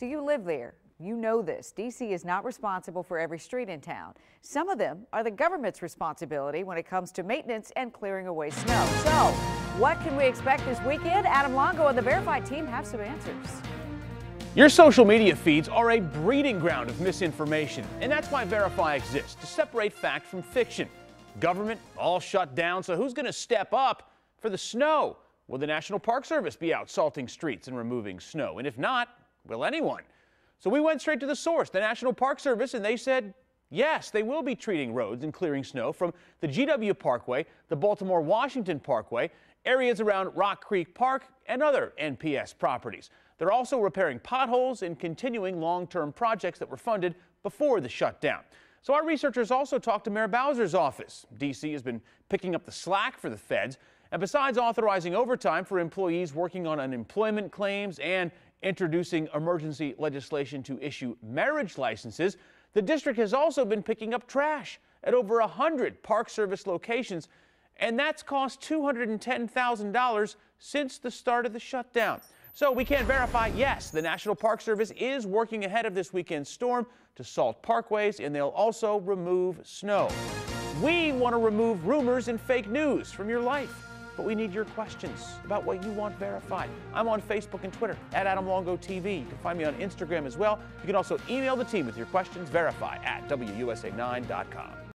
So you live there. You know this. DC is not responsible for every street in town. Some of them are the government's responsibility when it comes to maintenance and clearing away snow. So, what can we expect this weekend? Adam Longo and the Verify team have some answers. Your social media feeds are a breeding ground of misinformation, and that's why Verify exists to separate fact from fiction. Government all shut down, so who's going to step up for the snow? Will the National Park Service be out salting streets and removing snow? And if not, will anyone? So we went straight to the source, the National Park Service, and they said yes, they will be treating roads and clearing snow from the GW Parkway, the Baltimore Washington Parkway, areas around Rock Creek Park, and other NPS properties. They're also repairing potholes and continuing long term projects that were funded before the shutdown. So our researchers also talked to Mayor Bowser's office. D.C. has been picking up the slack for the feds. And besides authorizing overtime for employees working on unemployment claims and introducing emergency legislation to issue marriage licenses, the district has also been picking up trash at over 100 Park Service locations, and that's cost $210,000 since the start of the shutdown. So we can't verify, yes, the National Park Service is working ahead of this weekend's storm to salt parkways, and they'll also remove snow. We want to remove rumors and fake news from your life but we need your questions about what you want verified. I'm on Facebook and Twitter at Adam Longo TV. You can find me on Instagram as well. You can also email the team with your questions, verify at WUSA9.com.